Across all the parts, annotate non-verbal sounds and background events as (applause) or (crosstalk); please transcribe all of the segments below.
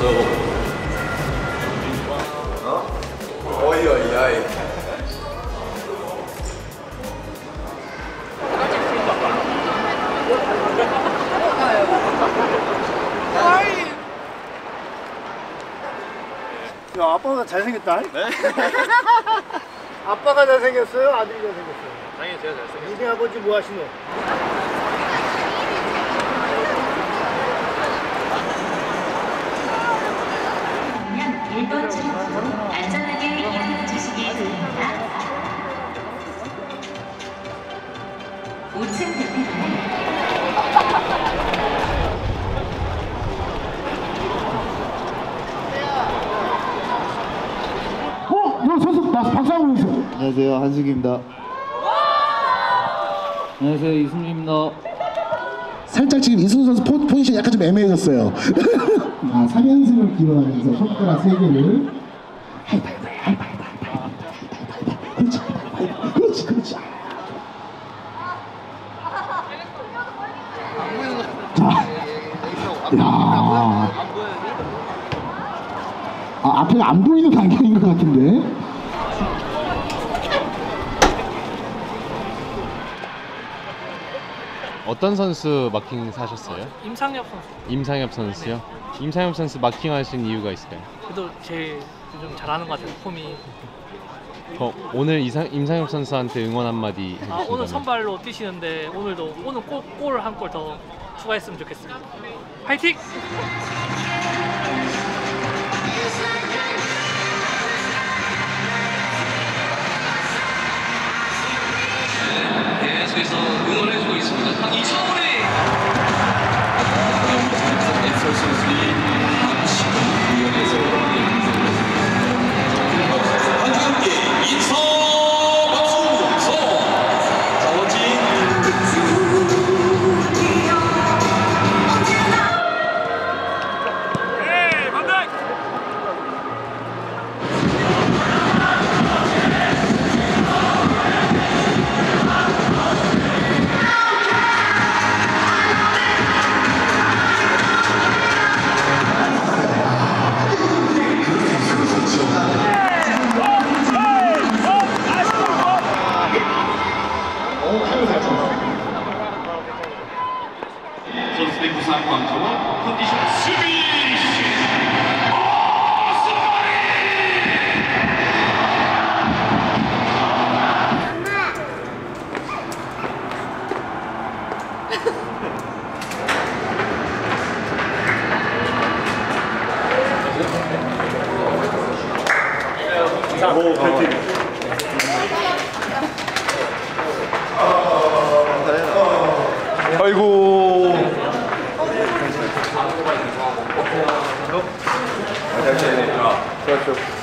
So. Huh? Oi, oi, 야, 아빠가 잘생겼다. 네? (laughs) 아빠가 잘생겼어요? 아들이 잘생겼어요? 당연히 제가 잘생겼어요. 니네 아버지 뭐 하시노? 1번 출구 안전하게 이용해 주시기 바랍니다. 5층 대피는 어? 안녕하세요 한승기입니다. 안녕하세요 이승주입니다. 살짝 지금 이승우 선수 포, 포지션 약간 좀 애매해졌어요. (laughs) 아, 3연승을 기원하면서 손가락 3개를 하이파이브, 하이파이브, 하이파이브, 그렇지, 하이파이브, 그렇지, 그렇지. 자, 야, 아, 앞에 안 보이는 (laughs) 간격인 것 같은데. 어떤 선수 마킹 하셨어요? 임상협 선수. 임상협 선수요? 임상엽 선수 마킹 하신 이유가 있을까요? 그래도 제일 요즘 잘하는 것 같아요. 폼이. 어, 오늘 이상, 임상엽 선수한테 응원 한마디 아, 해주신다면 오늘 선발로 뛰시는데 오늘도 오늘 꼭 골 한 골 더 추가했으면 좋겠습니다. 화이팅! 아이고. 자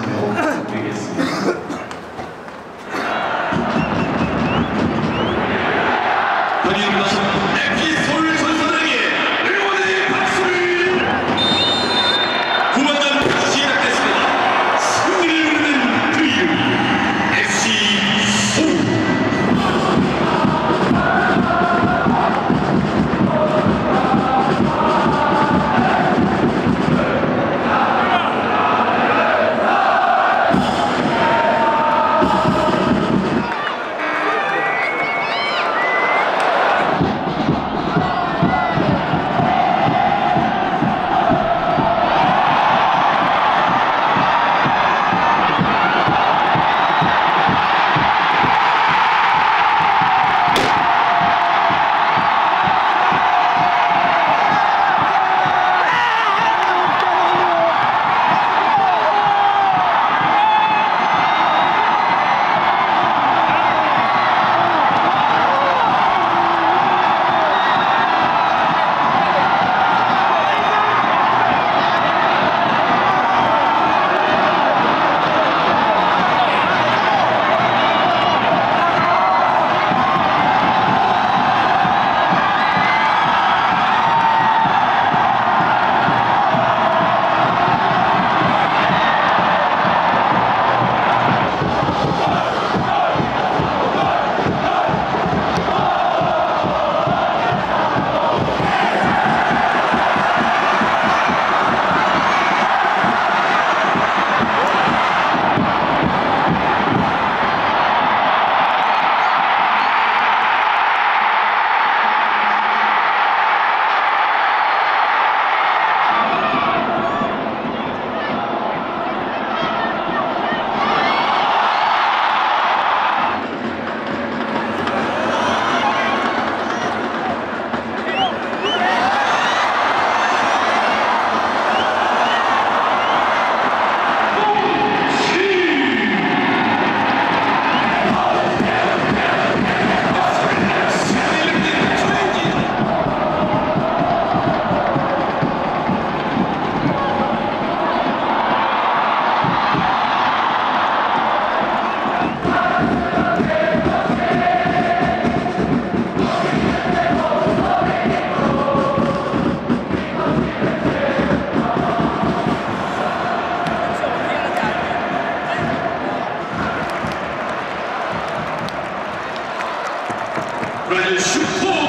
말씀을 드리겠습니다. Ready to shoot.